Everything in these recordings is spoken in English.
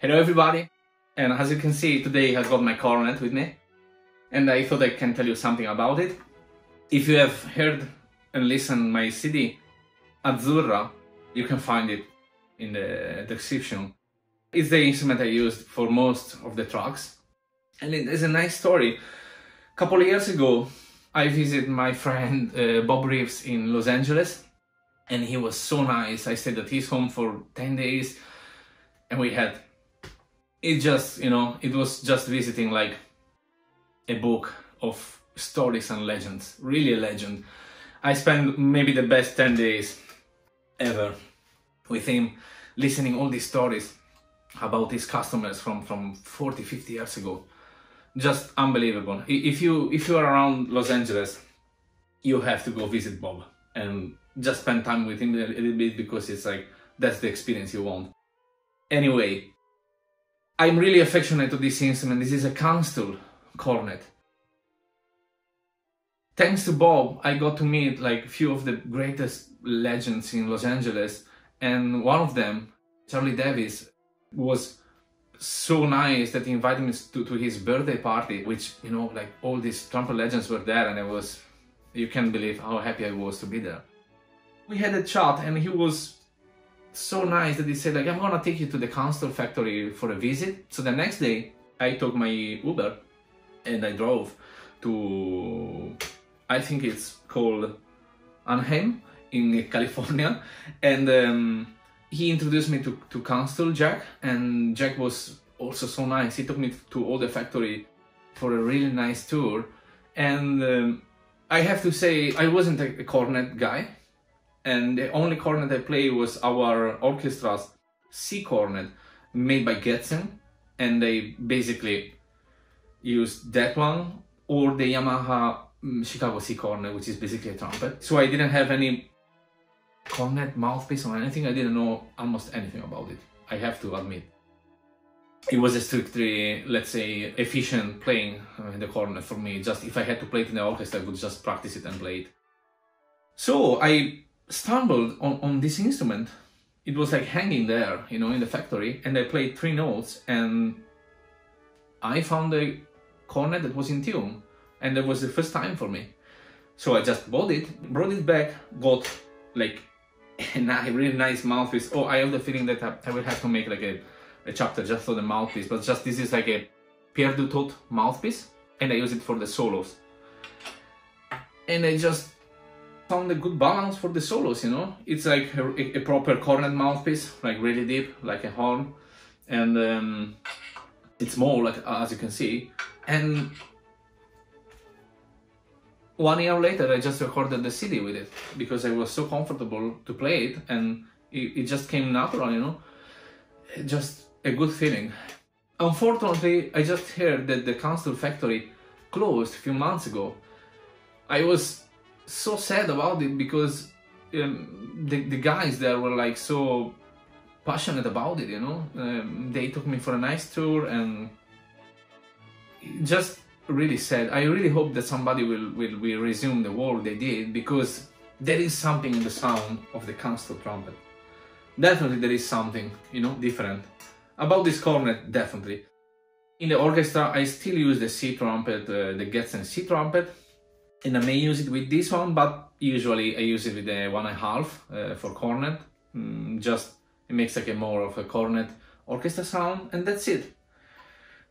Hello everybody, and as you can see today I got my cornet with me and I thought I can tell you something about it. If you have heard and listened my CD Azzurra, you can find it in the description. It's the instrument I used for most of the tracks and it is a nice story. A couple of years ago I visited my friend uh, Bob Reeves in Los Angeles and he was so nice. I stayed at his home for 10 days and we had it just you know it was just visiting like a book of stories and legends really a legend. I spent maybe the best 10 days ever with him listening all these stories about his customers from from 40 50 years ago. Just unbelievable. If you if you are around los angeles you have to go visit bob and just spend time with him a little bit because it's like that's the experience you want. Anyway I'm really affectionate to this instrument. This is a Kanstul cornet. Thanks to Bob, I got to meet like a few of the greatest legends in Los Angeles, and one of them, Charlie Davis, was so nice that he invited me to, to his birthday party, which, you know, like all these trumpet legends were there, and I was, you can't believe how happy I was to be there. We had a chat, and he was so nice that he said like I'm gonna take you to the Kanstul factory for a visit. So the next day I took my Uber and I drove to I think it's called Anaheim in California and um, he introduced me to, to Kanstul Jack and Jack was also so nice. He took me to all the factory for a really nice tour and um, I have to say I wasn't a cornet guy and the only cornet I played was our orchestra's C cornet made by Getzen and they basically used that one or the Yamaha mm, Chicago C cornet which is basically a trumpet. So I didn't have any cornet mouthpiece or anything, I didn't know almost anything about it, I have to admit. It was a strictly, let's say, efficient playing uh, in the cornet for me. Just if I had to play it in the orchestra, I would just practice it and play it. So I stumbled on, on this instrument. It was like hanging there, you know, in the factory, and I played three notes, and I found a cornet that was in tune, and that was the first time for me. So I just bought it, brought it back, got like a really nice mouthpiece. Oh, I have the feeling that I, will have to make like a, a chapter just for the mouthpiece, but just this is like a Pierre Dutot mouthpiece, and I use it for the solos. And I just found a good balance for the solos, you know? It's like a, a proper cornet mouthpiece, like really deep, like a horn. And um, it's more like, as you can see. And one year later, I just recorded the CD with it because I was so comfortable to play it and it, it just came natural, you know? Just a good feeling. Unfortunately, I just heard that the Kanstul factory closed a few months ago. I was so sad about it because um, the, the guys there were like so passionate about it, you know. Um, they took me for a nice tour and just really sad. I really hope that somebody will, will, will resume the work they did because there is something in the sound of the Kanstul trumpet. Definitely there is something, you know, different. About this cornet, definitely. In the orchestra, I still use the C trumpet, uh, the Getzen C trumpet, and I may use it with this one, but usually I use it with the one and a half uh, for cornet. Mm, just it makes like a more of a cornet orchestra sound, and that's it.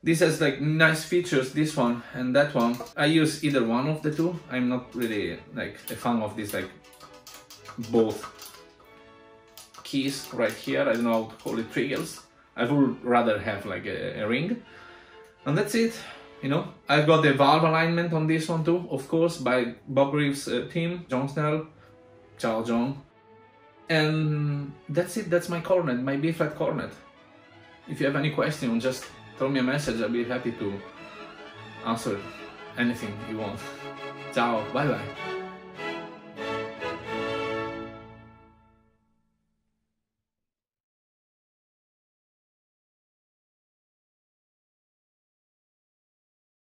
This has like nice features, this one and that one. I use either one of the two. I'm not really like a fan of this like both keys right here. I don't know how to call it triggers. I would rather have like a, a ring. And that's it you know i've got the valve alignment on this one too of course by bob reeves uh, team john snell ciao john and that's it that's my cornet my b flat cornet. If you have any question just throw me a message i'll be happy to answer anything you want. Ciao bye bye